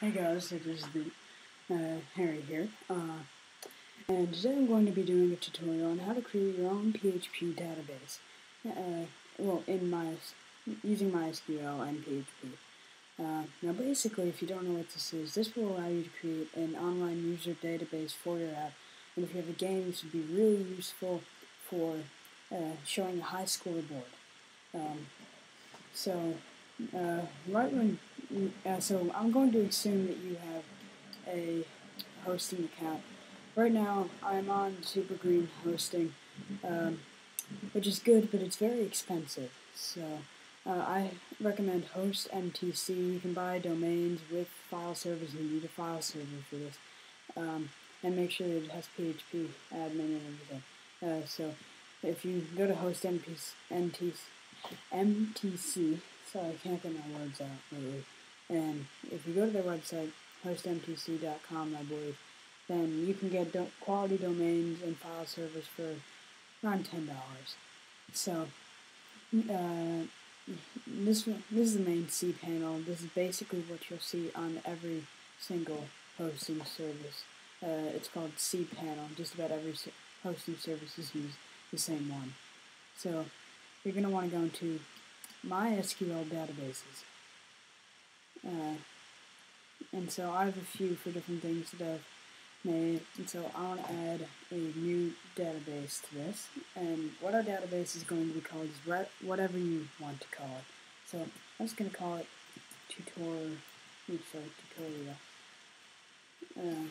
Hey guys, it is the uh, Harry here, uh, and today I'm going to be doing a tutorial on how to create your own PHP database. Uh, well, in my using MySQL and PHP. Uh, now, basically, if you don't know what this is, this will allow you to create an online user database for your app. And if you have a game, this would be really useful for uh, showing a high scoreboard. Um, so, uh, right when uh, so I'm going to assume that you have a hosting account. Right now, I'm on Super Green Hosting, um, which is good, but it's very expensive. So uh, I recommend Host MTC. You can buy domains with file servers. You need a file server for this, um, and make sure that it has PHP admin and everything. Uh, so if you go to Host MTC, MTC sorry, I can't get my words out lately. And if you go to their website, hostmtc.com, I believe, then you can get do- quality domains and file servers for around ten dollars. So, uh, this this is the main cPanel. This is basically what you'll see on every single hosting service. Uh, it's called cPanel. Just about every hosting service is used the same one. So, you're going to want to go into MySQL databases. Uh, and so I have a few for different things that I've made, and so I want to add a new database to this. And what our database is going to be called is whatever you want to call it. So I'm just going to call it tutorial. Sorry, tutorial. Uh,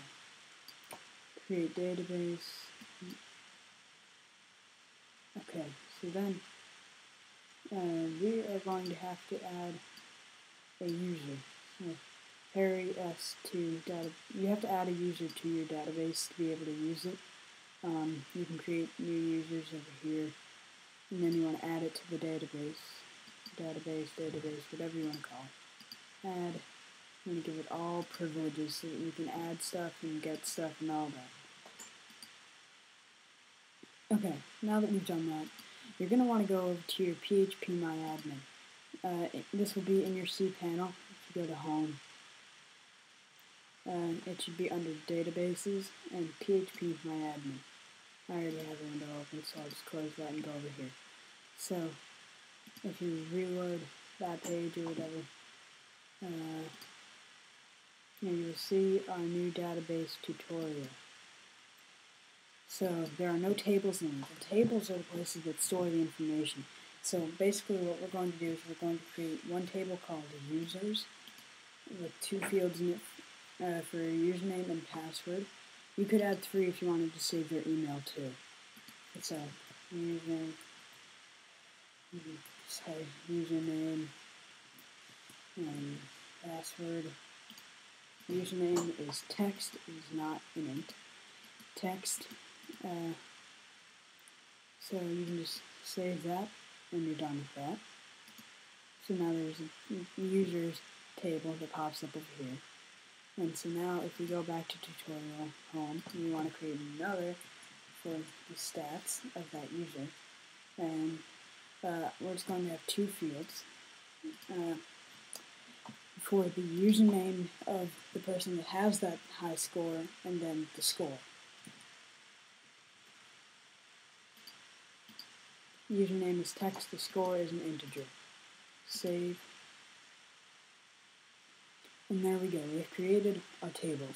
create database. Okay, so then uh, we are going to have to add a user. Harry S2 data. You have to add a user to your database to be able to use it. Um, you can create new users over here, and then you want to add it to the database. Database, database, whatever you want to call it. Add. I'm going to give it all privileges so that you can add stuff and get stuff and all that. Okay, now that we've done that, you're going to want to go over to your PHP MyAdmin. Uh, this will be in your cPanel if you go to Home. Uh, it should be under Databases and PHP MyAdmin. I already have a window open, so I'll just close that and go over here. So, if you reload that page or whatever, uh, you will see our new database tutorial. So there are no tables in. The tables are the places that store the information. So basically what we're going to do is we're going to create one table called users with two fields in it uh, for username and password. You could add three if you wanted to save your email too. It's a username, sorry, username and password. Username is text, is not an int. Text uh, so you can just save that and you're done with that. So now there's a users table that pops up over here. And so now if we go back to tutorial home, we want to create another for the stats of that user. And uh, we're just going to have two fields. Uh, for the username of the person that has that high score and then the score. Username is text, the score is an integer. Save. And there we go, we've created our tables.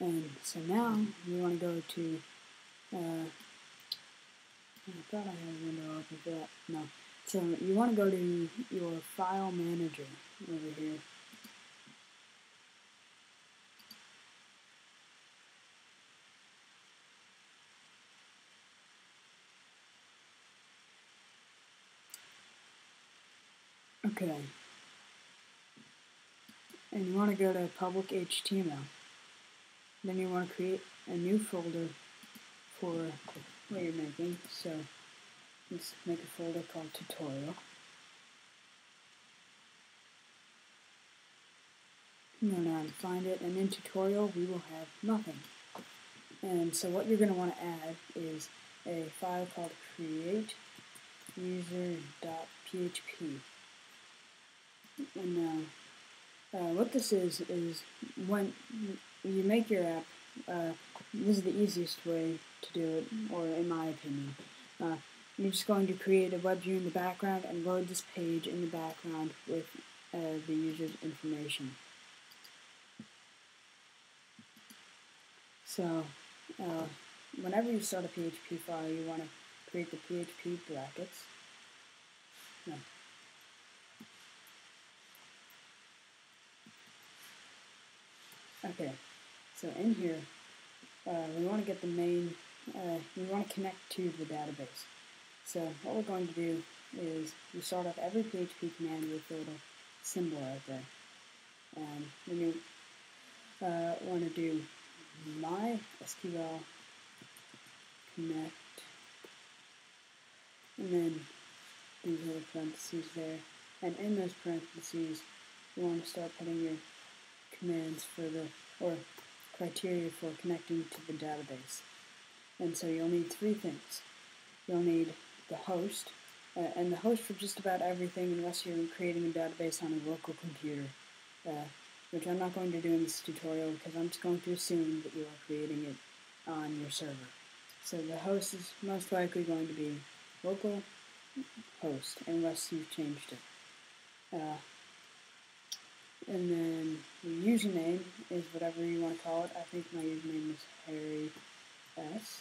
And so now we want to go to, uh, I thought I had a window open for that. No. So you want to go to your file manager over here. Okay. And you want to go to public HTML. Then you want to create a new folder for what you're making. So let's make a folder called tutorial. Go down and find it, and in tutorial we will have nothing. And so what you're going to want to add is a file called create user.php and uh, uh, what this is is when you make your app. Uh, this is the easiest way to do it, or in my opinion. Uh, you're just going to create a web view in the background and load this page in the background with uh, the user's information. So, uh, whenever you start a PHP file, you want to create the PHP brackets. No. Okay, so in here, uh, we want to get the main, uh, we want to connect to the database. So what we're going to do is we start off every PHP command with a little symbol right there. And then you uh, want to do my SQL connect and then these little parentheses there. And in those parentheses, you want to start putting your commands for the, or criteria for connecting to the database. And so you'll need three things. You'll need the host, uh, and the host for just about everything unless you're creating a database on a local computer, uh, which I'm not going to do in this tutorial because I'm just going to assume that you are creating it on your server. So the host is most likely going to be local host unless you've changed it. Uh, and then the username is whatever you want to call it. I think my username is Harry S.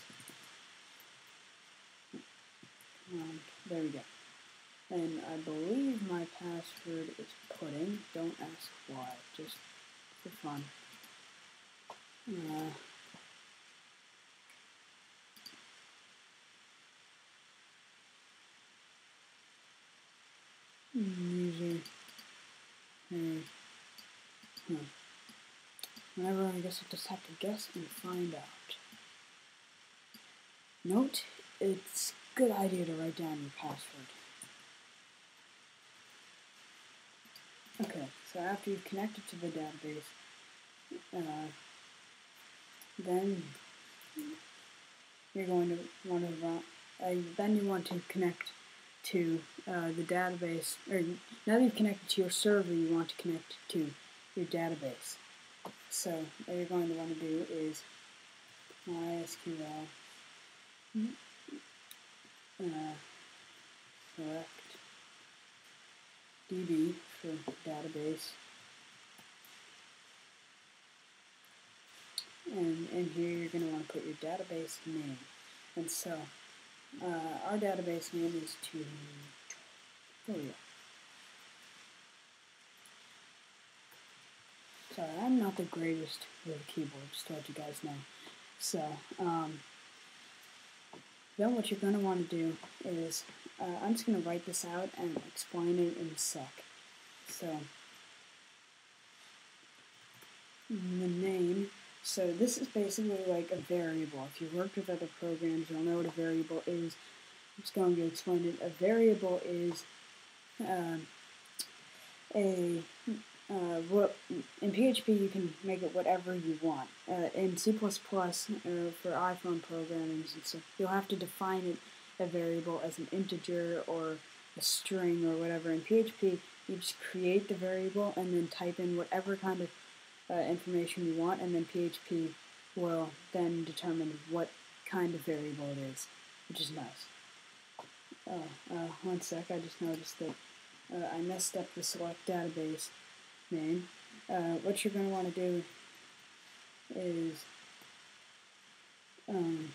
Um, there we go. And I believe my password is pudding. Don't ask why, just for fun. Uh, user. Hey. Hmm. Whenever I guess I just have to guess and find out. Note, it's a good idea to write down your password. Okay, so after you've connected to the database, uh, then you're going to want to uh, then you want to connect to uh, the database, or now that you've connected to your server, you want to connect to your database. So what you're going to want to do is MySQL uh, select DB for database. And in here you're going to want to put your database name. And so uh, our database name is tutorial. I'm not the greatest with a keyboard, just to let you guys know. So, um, then what you're going to want to do is, uh, I'm just going to write this out and explain it in a sec. So, the name, so this is basically like a variable. If you've worked with other programs, you'll know what a variable is. I'm just going to explain it. A variable is uh, a uh, what in PHP you can make it whatever you want. Uh, in C++, uh, for iPhone programming, so you'll have to define it a variable as an integer or a string or whatever. In PHP, you just create the variable and then type in whatever kind of uh, information you want, and then PHP will then determine what kind of variable it is, which is nice. Uh, uh, one sec, I just noticed that uh, I messed up the select database name, uh, what you're going to want to do is um,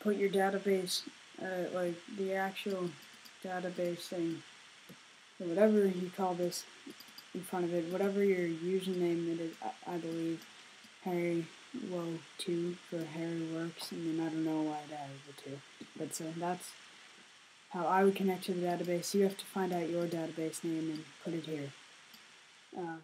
put your database, uh, like the actual database thing, or whatever you call this in front of it, whatever your username it is, I, I believe, Harry Woe 2 for Harry Works, and then I don't know why it added the 2. But so that's how I would connect to the database. You have to find out your database name and put it here. Uh,